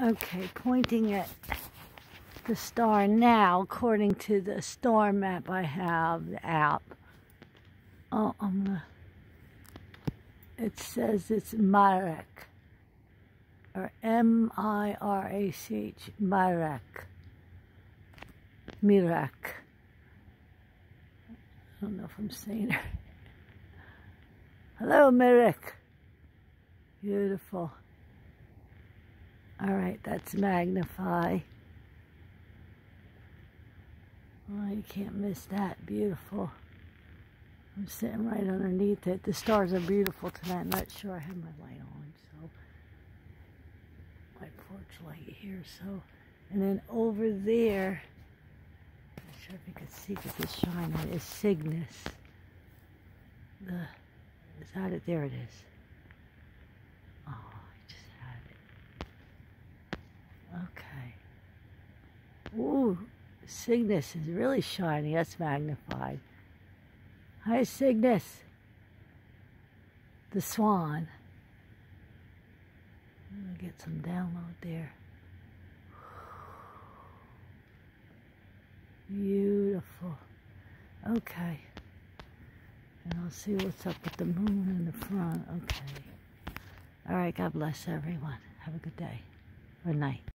Okay, pointing at the star now, according to the star map I have, the app. Oh, I'm it says it's Mirach, or M-I-R-A-C-H, Mirach. Mirach. I don't know if I'm saying it. Hello, Mirach. Beautiful. All right, that's magnify. Oh, you can't miss that. Beautiful. I'm sitting right underneath it. The stars are beautiful tonight. I'm not sure I have my light on, so my porch light here. So, and then over there, I'm not sure if you can see because it's shining. Is Cygnus. The is that it? There it is. Oh, I just had it. Okay. Ooh, Cygnus is really shiny. That's magnified. Hi, Cygnus. The swan. Get some download there. Beautiful. Okay. And I'll see what's up with the moon in the front. Okay. All right. God bless everyone. Have a good day or night.